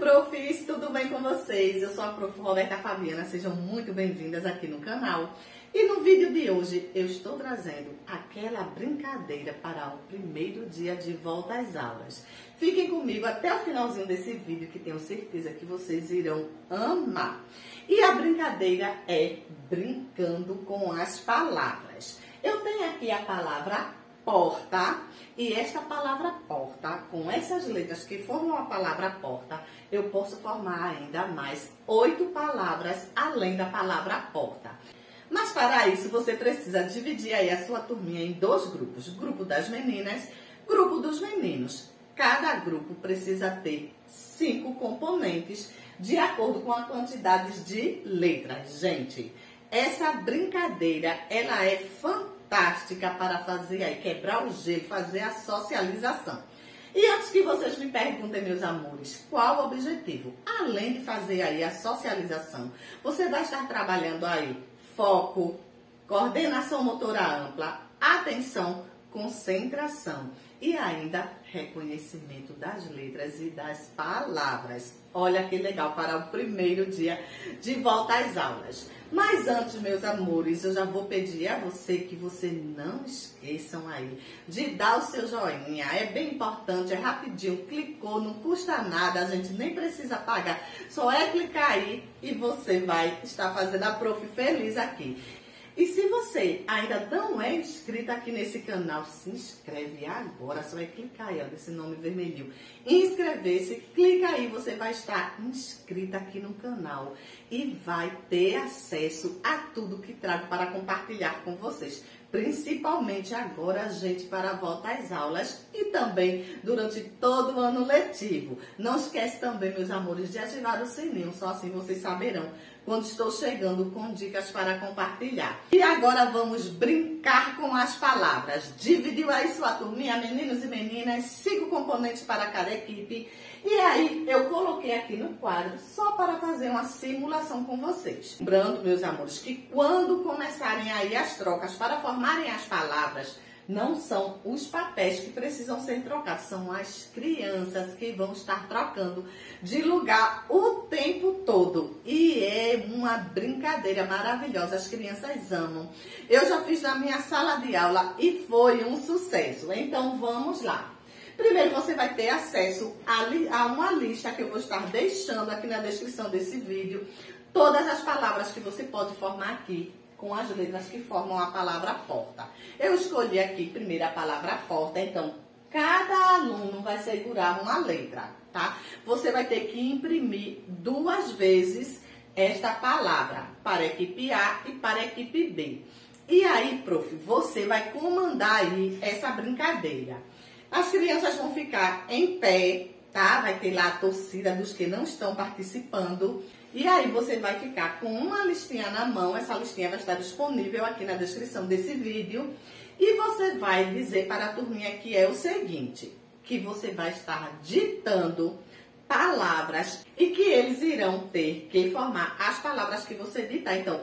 profis, tudo bem com vocês? Eu sou a prof. Roberta Fabiana, sejam muito bem-vindas aqui no canal. E no vídeo de hoje eu estou trazendo aquela brincadeira para o primeiro dia de volta às aulas. Fiquem comigo até o finalzinho desse vídeo que tenho certeza que vocês irão amar. E a brincadeira é brincando com as palavras. Eu tenho aqui a palavra porta. E esta palavra porta, com essas letras que formam a palavra porta, eu posso formar ainda mais oito palavras além da palavra porta. Mas para isso você precisa dividir aí a sua turminha em dois grupos: grupo das meninas, grupo dos meninos. Cada grupo precisa ter cinco componentes de acordo com a quantidade de letras. Gente, essa brincadeira ela é fantástica fantástica para fazer aí, quebrar o gelo, fazer a socialização. E antes que vocês me perguntem, meus amores, qual o objetivo? Além de fazer aí a socialização, você vai estar trabalhando aí foco, coordenação motora ampla, atenção, concentração e ainda reconhecimento das letras e das palavras. Olha que legal para o primeiro dia de volta às aulas. Mas antes, meus amores, eu já vou pedir a você que você não esqueçam aí de dar o seu joinha. É bem importante, é rapidinho, clicou, não custa nada, a gente nem precisa pagar. Só é clicar aí e você vai estar fazendo a prof feliz aqui. E se você ainda não é inscrito aqui nesse canal, se inscreve agora. Só vai clicar aí, ó, nesse nome vermelhinho. Inscrever-se, clica aí, você vai estar inscrito aqui no canal e vai ter acesso a tudo que trago para compartilhar com vocês. Principalmente agora, gente, para a volta às aulas e também durante todo o ano letivo. Não esquece também, meus amores, de ativar o sininho, só assim vocês saberão quando estou chegando com dicas para compartilhar. E agora vamos brincar com as palavras. Dividiu aí sua turminha, meninos e meninas, cinco componentes para cada equipe. E aí eu coloquei aqui no quadro só para fazer uma simulação com vocês. Lembrando, meus amores, que quando começarem aí as trocas para formarem as palavras, não são os papéis que precisam ser trocados, são as crianças que vão estar trocando de lugar o tempo todo. E é uma brincadeira maravilhosa, as crianças amam. Eu já fiz na minha sala de aula e foi um sucesso. Então vamos lá. Primeiro você vai ter acesso a, a uma lista que eu vou estar deixando aqui na descrição desse vídeo. Todas as palavras que você pode formar aqui com as letras que formam a palavra porta. Eu escolhi aqui primeiro a palavra porta, então cada aluno vai segurar uma letra, tá? Você vai ter que imprimir duas vezes esta palavra para a equipe A e para a equipe B. E aí, prof, você vai comandar aí essa brincadeira. As crianças vão ficar em pé, tá? Vai ter lá a torcida dos que não estão participando. E aí você vai ficar com uma listinha na mão, essa listinha vai estar disponível aqui na descrição desse vídeo. E você vai dizer para a turminha que é o seguinte, que você vai estar ditando palavras e que eles irão ter que formar as palavras que você ditar. Então,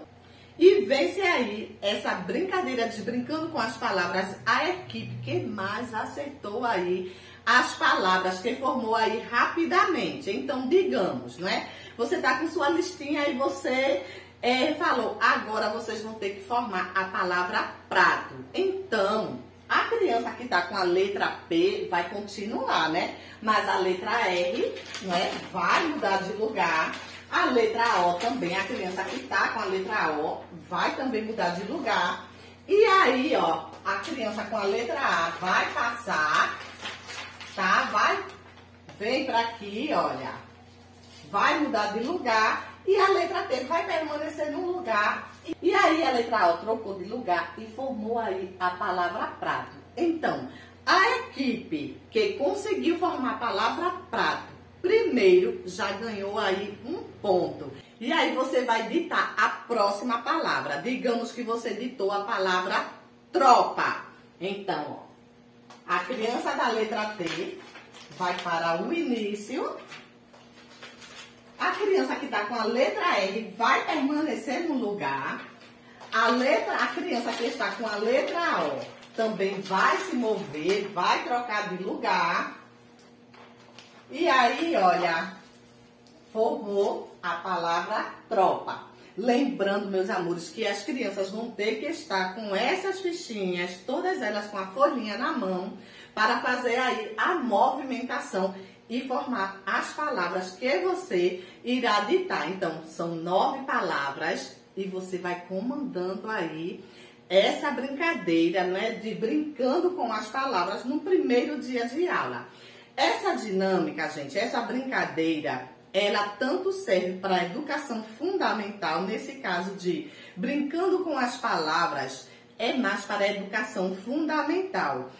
e vence aí essa brincadeira de brincando com as palavras a equipe que mais acertou aí as palavras, que formou aí rapidamente. Então, digamos, não é? Você tá com sua listinha e você é, falou, agora vocês vão ter que formar a palavra prato. Então, a criança que tá com a letra P vai continuar, né? Mas a letra R, né, vai mudar de lugar. A letra O também, a criança que tá com a letra O vai também mudar de lugar. E aí, ó, a criança com a letra A vai passar vem para aqui, olha. Vai mudar de lugar e a letra T vai permanecer no lugar. E aí a letra O trocou de lugar e formou aí a palavra prato. Então, a equipe que conseguiu formar a palavra prato primeiro já ganhou aí um ponto. E aí você vai ditar a próxima palavra. Digamos que você ditou a palavra tropa. Então, ó, a criança da letra T vai para o início. A criança que está com a letra R vai permanecer no lugar. A, letra, a criança que está com a letra O também vai se mover, vai trocar de lugar. E aí, olha, formou a palavra tropa. Lembrando, meus amores, que as crianças vão ter que estar com essas fichinhas, todas elas com a folhinha na mão, para fazer aí a movimentação e formar as palavras que você irá ditar. Então, são nove palavras e você vai comandando aí essa brincadeira, né, de brincando com as palavras no primeiro dia de aula. Essa dinâmica, gente, essa brincadeira, ela tanto serve para a educação fundamental, nesse caso de brincando com as palavras, é mais para a educação fundamental.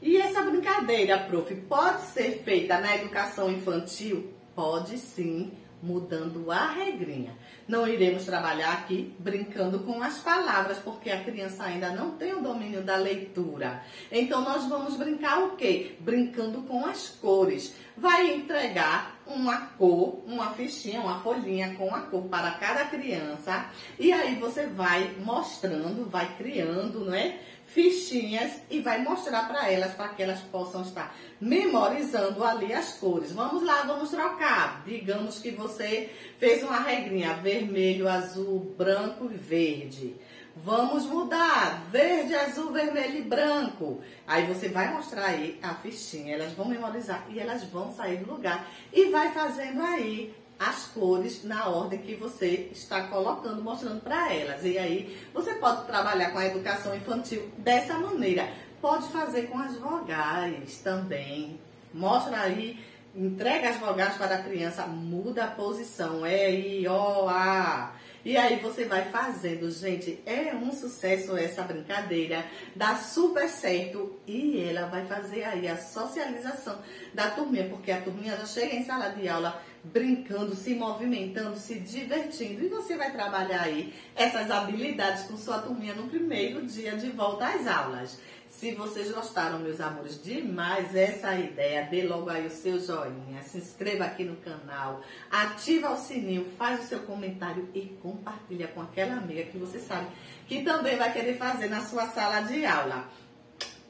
E essa brincadeira, prof, pode ser feita na educação infantil? Pode sim, mudando a regrinha. Não iremos trabalhar aqui brincando com as palavras, porque a criança ainda não tem o domínio da leitura. Então nós vamos brincar o quê? Brincando com as cores. Vai entregar uma cor, uma fichinha, uma folhinha com a cor para cada criança. E aí você vai mostrando, vai criando, não é? Fichinhas e vai mostrar para elas, para que elas possam estar memorizando ali as cores. Vamos lá, vamos trocar. Digamos que você fez uma regrinha vermelho, azul, branco e verde. Vamos mudar, verde, azul, vermelho e branco. Aí você vai mostrar aí a fichinha, elas vão memorizar e elas vão sair do lugar. E vai fazendo aí as cores na ordem que você está colocando, mostrando para elas. E aí você pode trabalhar com a educação infantil dessa maneira. Pode fazer com as vogais também. Mostra aí, entrega as vogais para a criança, muda a posição. É I, O, A. E aí você vai fazendo, gente, é um sucesso essa brincadeira, dá super certo e ela vai fazer aí a socialização da turminha, porque a turminha já chega em sala de aula brincando, se movimentando, se divertindo. E você vai trabalhar aí essas habilidades com sua turminha no primeiro dia de volta às aulas. Se vocês gostaram, meus amores, demais essa ideia, dê logo aí o seu joinha, se inscreva aqui no canal, ativa o sininho, faz o seu comentário e compartilha com aquela amiga que você sabe que também vai querer fazer na sua sala de aula.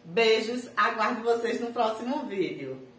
Beijos, aguardo vocês no próximo vídeo.